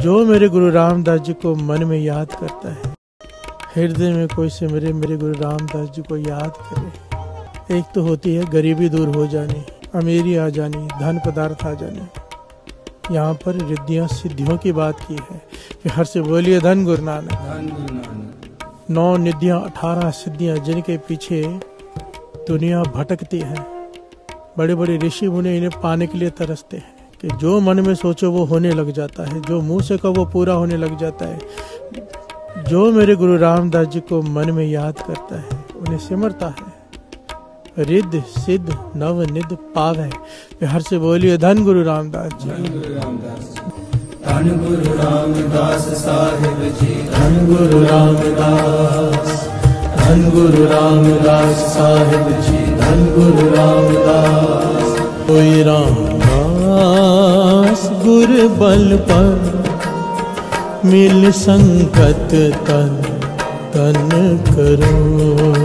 जो मेरे गुरु रामदास जी को मन में याद करता है हृदय में कोई से मेरे मेरे गुरु रामदास जी को याद करे। एक तो होती है गरीबी दूर हो जानी अमीरी आ जानी धन पदार्थ आ जाने। यहाँ पर रिद्धियाँ सिद्धियों की बात की है कि हर से बोलिए धन गुरु नानक। नौ निधियाँ अठारह सिद्धियाँ जिनके पीछे दुनिया भटकती है। बड़े बड़े ऋषि मुनि इन्हें पाने के लिए तरसते हैं। कि जो मन में सोचो वो होने लग जाता है जो मुँह से कहो वो पूरा होने लग जाता है। जो मेरे गुरु रामदास जी को मन में याद करता है उन्हें सिमरता है। रिद्ध सिद्ध नव निध पावे। हर से बोलिए धन गुरु रामदास जी। धन गुरु रामदास साहिब जी। धन गुरु रामदास। धन गुरु रामदास साहिब जी। धन गुरु रामदास। कोई रामदास गुर बल पर मिल संगत तन तन करो।